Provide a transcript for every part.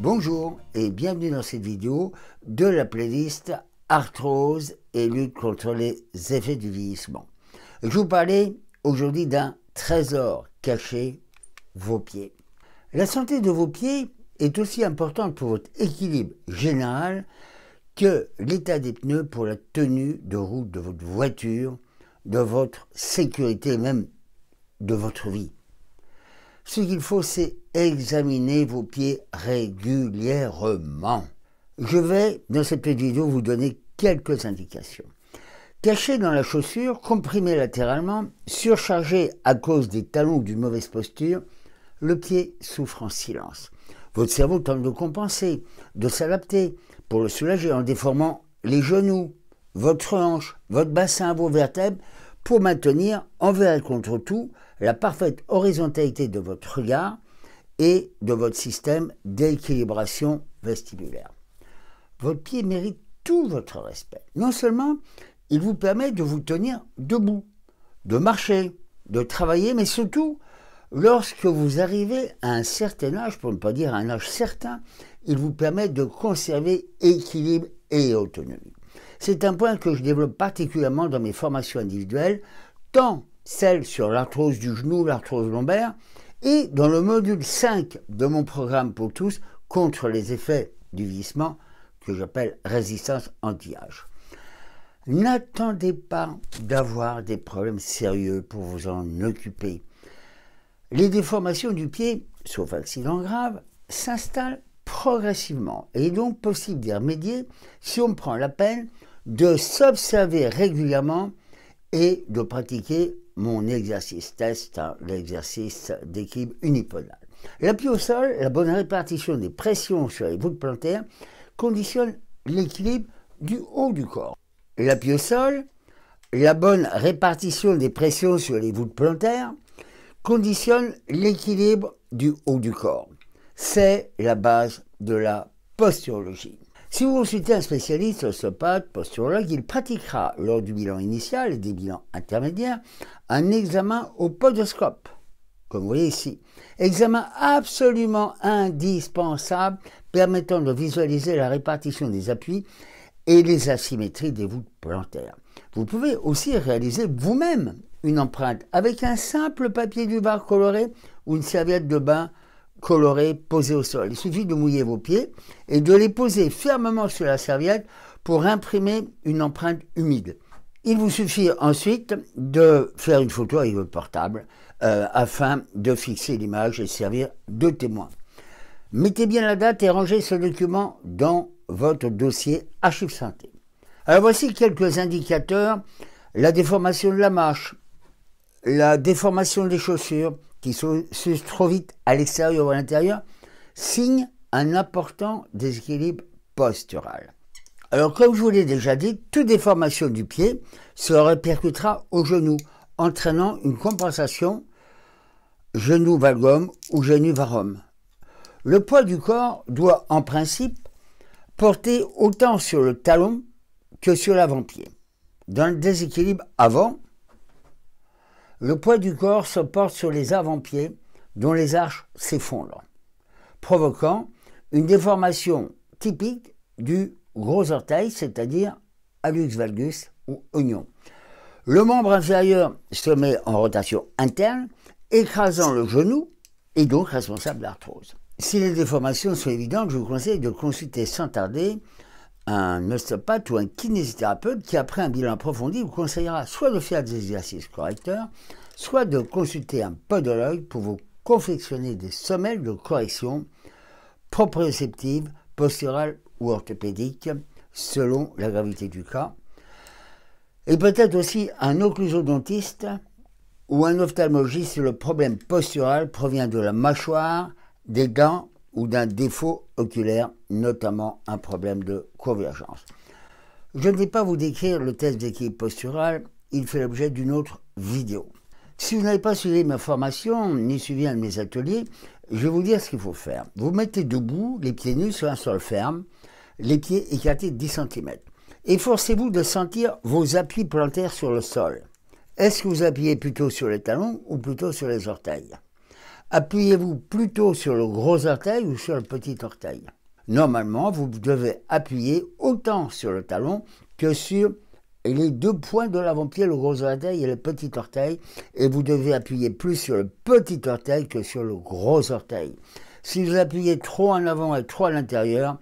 Bonjour et bienvenue dans cette vidéo de la playlist Arthrose et lutte contre les effets du vieillissement. Je vous parlais aujourd'hui d'un trésor caché, vos pieds. La santé de vos pieds est aussi importante pour votre équilibre général que l'état des pneus pour la tenue de route de votre voiture, de votre sécurité même de votre vie. Ce qu'il faut, c'est examiner vos pieds régulièrement. Je vais, dans cette petite vidéo, vous donner quelques indications. Caché dans la chaussure, comprimé latéralement, surchargé à cause des talons ou d'une mauvaise posture, le pied souffre en silence. Votre cerveau tente de compenser, de s'adapter pour le soulager en déformant les genoux, votre hanche, votre bassin, vos vertèbres, pour maintenir envers et contre tout la parfaite horizontalité de votre regard et de votre système d'équilibration vestibulaire. Votre pied mérite tout votre respect. Non seulement il vous permet de vous tenir debout, de marcher, de travailler, mais surtout, lorsque vous arrivez à un certain âge, pour ne pas dire un âge certain, il vous permet de conserver équilibre et autonomie. C'est un point que je développe particulièrement dans mes formations individuelles, tant celle sur l'arthrose du genou, l'arthrose lombaire, et dans le module 5 de mon programme pour tous contre les effets du vieillissement, que j'appelle résistance anti-âge. N'attendez pas d'avoir des problèmes sérieux pour vous en occuper. Les déformations du pied, sauf accident grave, s'installent progressivement et est donc possible d'y remédier si on prend la peine de s'observer régulièrement et de pratiquer mon exercice test, hein, l'exercice d'équilibre unipodal. L'appui au sol, la bonne répartition des pressions sur les voûtes plantaires conditionne l'équilibre du haut du corps. L'appui au sol, la bonne répartition des pressions sur les voûtes plantaires conditionne l'équilibre du haut du corps. C'est la base de la posturologie. Si vous consultez un spécialiste ostéopathe, posturologue, il pratiquera lors du bilan initial et des bilans intermédiaires un examen au podoscope, comme vous voyez ici. Examen absolument indispensable permettant de visualiser la répartition des appuis et les asymétries des voûtes plantaires. Vous pouvez aussi réaliser vous-même une empreinte avec un simple papier du bar coloré ou une serviette de bain colorés posés au sol. Il suffit de mouiller vos pieds et de les poser fermement sur la serviette pour imprimer une empreinte humide. Il vous suffit ensuite de faire une photo avec votre portable euh, afin de fixer l'image et servir de témoin. Mettez bien la date et rangez ce document dans votre dossier archive santé. Alors voici quelques indicateurs. La déformation de la marche, la déformation des chaussures, qui s'usent trop vite à l'extérieur ou à l'intérieur, signe un important déséquilibre postural. Alors, comme je vous l'ai déjà dit, toute déformation du pied se répercutera au genou, entraînant une compensation genou valgum ou genou varum. Le poids du corps doit en principe porter autant sur le talon que sur l'avant-pied. Dans le déséquilibre avant, le poids du corps se porte sur les avant-pieds dont les arches s'effondrent, provoquant une déformation typique du gros orteil, c'est-à-dire hallux valgus ou oignon. Le membre inférieur se met en rotation interne, écrasant le genou et donc responsable d'arthrose. Si les déformations sont évidentes, je vous conseille de consulter sans tarder un ostéopathe ou un kinésithérapeute qui, après un bilan approfondi, vous conseillera soit de faire des exercices correcteurs, soit de consulter un podologue pour vous confectionner des semelles de correction proprioceptives, posturales ou orthopédiques, selon la gravité du cas. Et peut-être aussi un occlusodontiste ou un ophtalmologiste si le problème postural provient de la mâchoire, des dents ou d'un défaut oculaire, notamment un problème de convergence. Je ne vais pas vous décrire le test d'équilibre postural, il fait l'objet d'une autre vidéo. Si vous n'avez pas suivi ma formation, ni suivi un de mes ateliers, je vais vous dire ce qu'il faut faire. Vous mettez debout, les pieds nus sur un sol ferme, les pieds écartés de 10 cm. Et forcez-vous de sentir vos appuis plantaires sur le sol. Est-ce que vous appuyez plutôt sur les talons ou plutôt sur les orteils? Appuyez-vous plutôt sur le gros orteil ou sur le petit orteil? Normalement, vous devez appuyer autant sur le talon que sur les deux points de l'avant-pied, le gros orteil et le petit orteil, et vous devez appuyer plus sur le petit orteil que sur le gros orteil. Si vous appuyez trop en avant et trop à l'intérieur,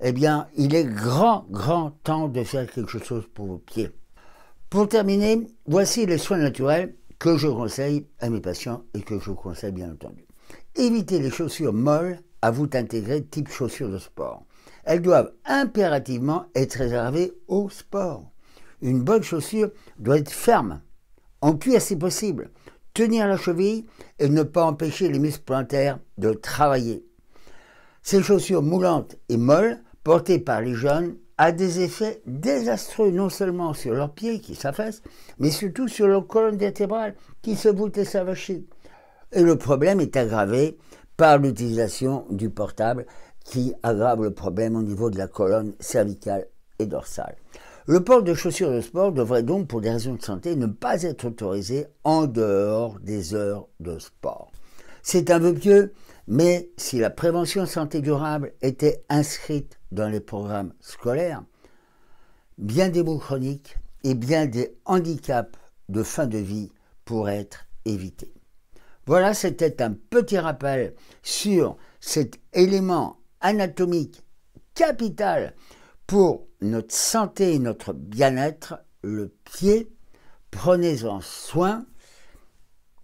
eh bien, il est grand, grand temps de faire quelque chose pour vos pieds. Pour terminer, voici les soins naturels que je conseille à mes patients et que je vous conseille bien entendu. Évitez les chaussures molles à voûte intégrée type chaussures de sport. Elles doivent impérativement être réservées au sport. Une bonne chaussure doit être ferme, en cuir si possible, tenir la cheville et ne pas empêcher les muscles plantaires de travailler. Ces chaussures moulantes et molles, portées par les jeunes, a des effets désastreux non seulement sur leurs pieds qui s'affaissent, mais surtout sur leur colonne vertébrale qui se voûte et s'avachit. Et le problème est aggravé par l'utilisation du portable qui aggrave le problème au niveau de la colonne cervicale et dorsale. Le port de chaussures de sport devrait donc, pour des raisons de santé, ne pas être autorisé en dehors des heures de sport. C'est un vœu pieux, mais si la prévention santé durable était inscrite dans les programmes scolaires, bien des maux chroniques et bien des handicaps de fin de vie pourraient être évités. Voilà, c'était un petit rappel sur cet élément anatomique capital pour notre santé et notre bien-être, le pied. Prenez-en soin.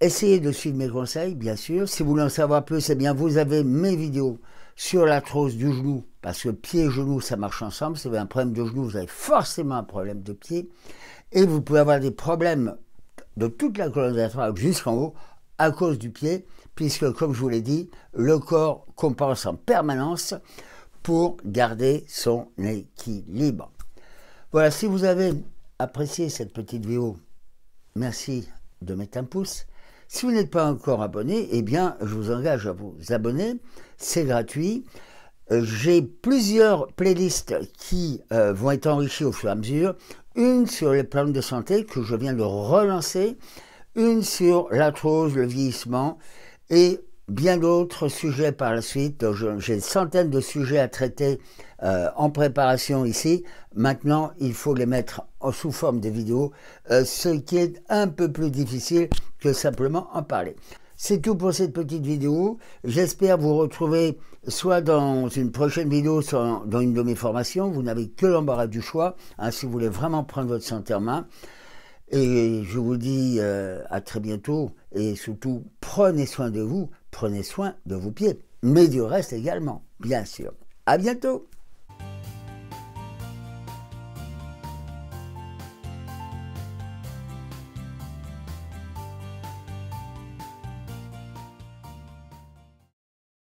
Essayez de suivre mes conseils, bien sûr. Si vous voulez en savoir plus, eh bien, vous avez mes vidéos sur l'arthrose du genou, parce que pied et genou, ça marche ensemble. Si vous avez un problème de genou, vous avez forcément un problème de pied. Et vous pouvez avoir des problèmes de toute la colonne vertébrale jusqu'en haut à cause du pied, puisque, comme je vous l'ai dit, le corps compense en permanence pour garder son équilibre. Voilà, si vous avez apprécié cette petite vidéo, merci de mettre un pouce. Si vous n'êtes pas encore abonné, eh bien, je vous engage à vous abonner. C'est gratuit. Euh, j'ai plusieurs playlists qui euh, vont être enrichies au fur et à mesure. Une sur les plans de santé que je viens de relancer. Une sur l'arthrose, le vieillissement. Et bien d'autres sujets par la suite. J'ai une centaine de sujets à traiter euh, en préparation ici. Maintenant, il faut les mettre sous forme de vidéo, ce qui est un peu plus difficile que simplement en parler. C'est tout pour cette petite vidéo. J'espère vous retrouver soit dans une prochaine vidéo, soit dans une de mes formations. Vous n'avez que l'embarras du choix hein, si vous voulez vraiment prendre votre santé en main. Et je vous dis euh, à très bientôt. Et surtout prenez soin de vous, prenez soin de vos pieds, mais du reste également, bien sûr. À bientôt